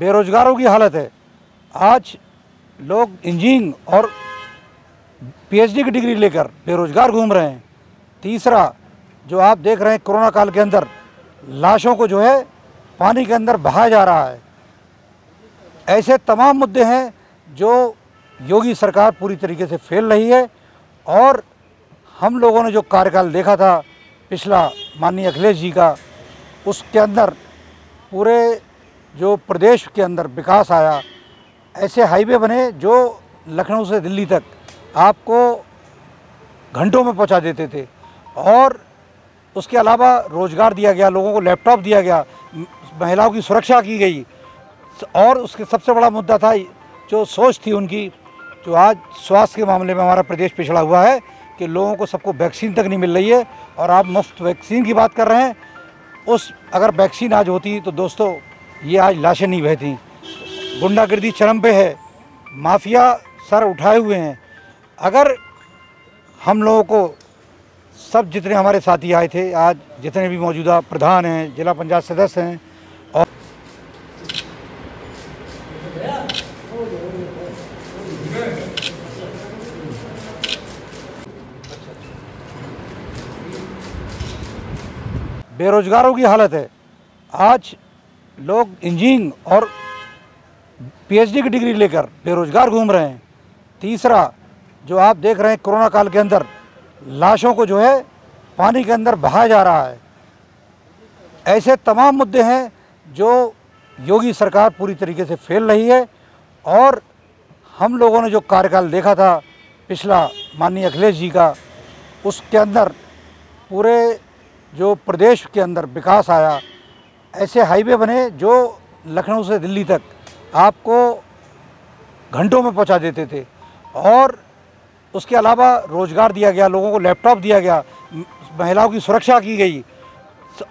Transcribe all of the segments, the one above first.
बेरोजगारों की हालत है। आज लोग इंजीनियरिंग और पीएचडी की डिग्री लेकर बेरोजगार घूम रहे हैं। तीसरा, जो आप देख रहे हैं कोरोना काल के अंदर, लाशों को जो है पानी के अंदर बहाया जा रहा है। ऐसे तमाम मुद्दे हैं जो योगी सरकार पूरी तरीके से फेल रही है और हम लोगों ने जो कार्यकाल देखा था पिछला माननीय अखिलेश जी का, उसके अंदर पूरे जो प्रदेश के अंदर विकास आया, ऐसे हाईवे बने जो लखनऊ से दिल्ली तक आपको घंटों में पहुँचा देते थे। और उसके अलावा रोज़गार दिया गया, लोगों को लैपटॉप दिया गया, महिलाओं की सुरक्षा की गई। और उसके सबसे बड़ा मुद्दा था, जो सोच थी उनकी, जो आज स्वास्थ्य के मामले में हमारा प्रदेश पिछड़ा हुआ है, कि लोगों को सबको वैक्सीन तक नहीं मिल रही है। और आप मुफ़्त वैक्सीन की बात कर रहे हैं, उस अगर वैक्सीन आज होती तो दोस्तों ये आज लाशें नहीं बहती। गुंडागर्दी चरम पे है। माफिया सर उठाए हुए हैं। अगर हम लोगों को सब जितने हमारे साथी आए थे, आज जितने भी मौजूदा प्रधान हैं, जिला पंचायत सदस्य हैं, और बेरोजगारों की हालत है। आज लोग इंजीनियरिंग और पीएचडी की डिग्री लेकर बेरोजगार घूम रहे हैं। तीसरा, जो आप देख रहे हैं कोरोना काल के अंदर, लाशों को जो है पानी के अंदर बहाया जा रहा है। ऐसे तमाम मुद्दे हैं जो योगी सरकार पूरी तरीके से फेल रही है और हम लोगों ने जो कार्यकाल देखा था पिछला माननीय अखिलेश जी का, उसके अंदर पूरे जो प्रदेश के अंदर विकास आया ऐसे हाईवे बने जो लखनऊ से दिल्ली तक आपको घंटों में पहुँचा देते थे। और उसके अलावा रोज़गार दिया गया, लोगों को लैपटॉप दिया गया, महिलाओं की सुरक्षा की गई।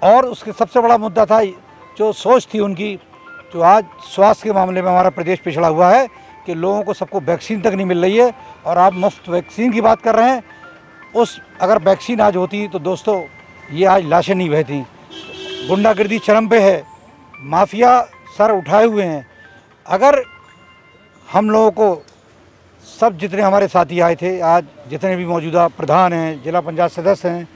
और उसके सबसे बड़ा मुद्दा था, जो सोच थी उनकी, जो आज स्वास्थ्य के मामले में हमारा प्रदेश पिछड़ा हुआ है, कि लोगों को सबको वैक्सीन तक नहीं मिल रही है। और आप मुफ़्त वैक्सीन की बात कर रहे हैं, उस अगर वैक्सीन आज होती तो दोस्तों, ये आज लाशें नहीं बहती। गुंडागर्दी चरम पे है। माफिया सर उठाए हुए हैं। अगर हम लोगों को सब जितने हमारे साथी आए थे, आज जितने भी मौजूदा प्रधान हैं, जिला पंचायत सदस्य हैं